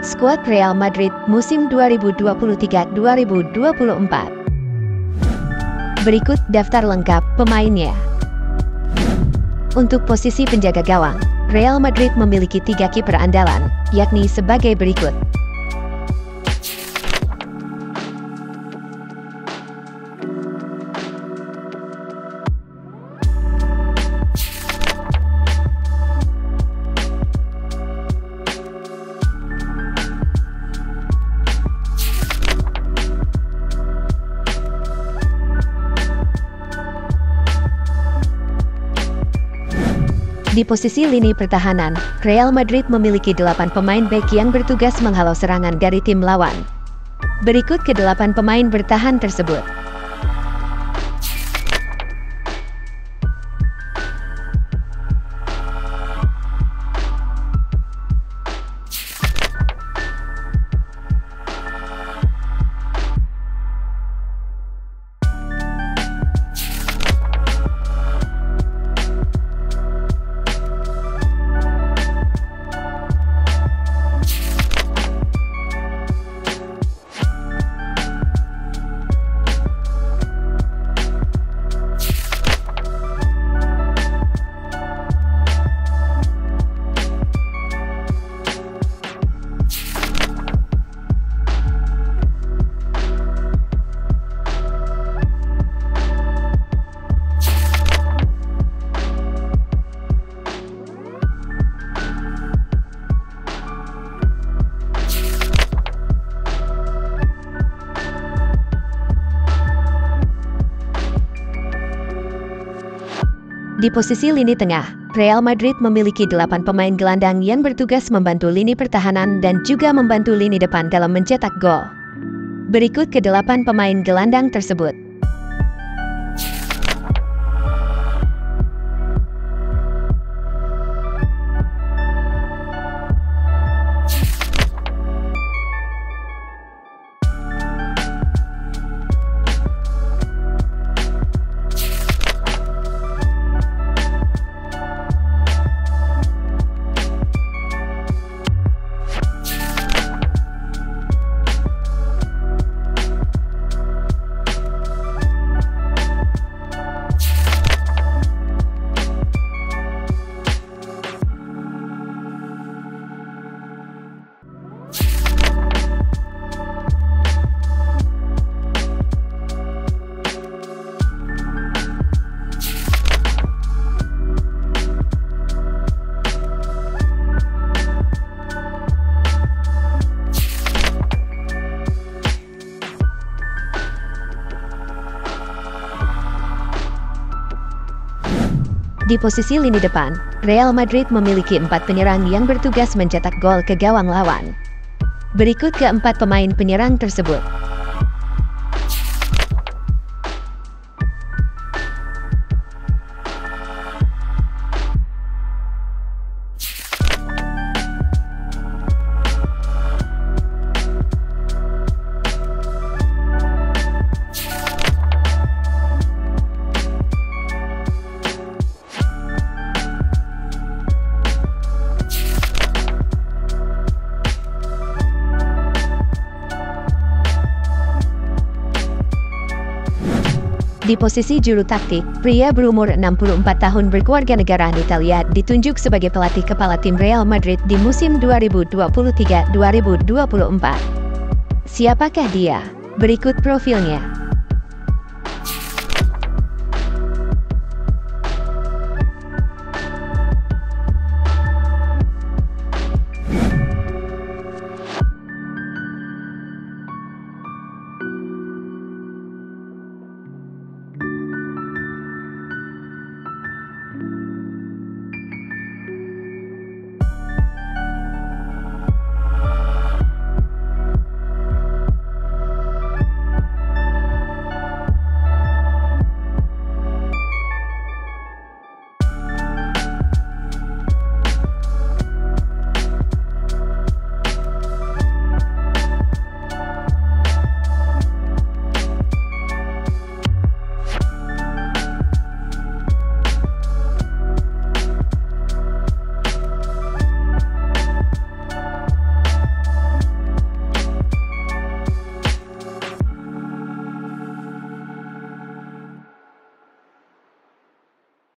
skuad Real Madrid musim 2023-2024. Berikut daftar lengkap pemainnya. Untuk posisi penjaga gawang, Real Madrid memiliki tiga kiper andalan, yakni sebagai berikut. Di posisi lini pertahanan, Real Madrid memiliki delapan pemain back yang bertugas menghalau serangan dari tim lawan. Berikut ke delapan pemain bertahan tersebut. Di posisi lini tengah, Real Madrid memiliki delapan pemain gelandang yang bertugas membantu lini pertahanan dan juga membantu lini depan dalam mencetak gol. Berikut ke delapan pemain gelandang tersebut. Di posisi lini depan, Real Madrid memiliki empat penyerang yang bertugas mencetak gol ke gawang lawan. Berikut keempat pemain penyerang tersebut. Di posisi juru taktik, pria berumur 64 tahun berkeluarga negaraan Italia ditunjuk sebagai pelatih kepala tim Real Madrid di musim 2023-2024. Siapakah dia? Berikut profilnya.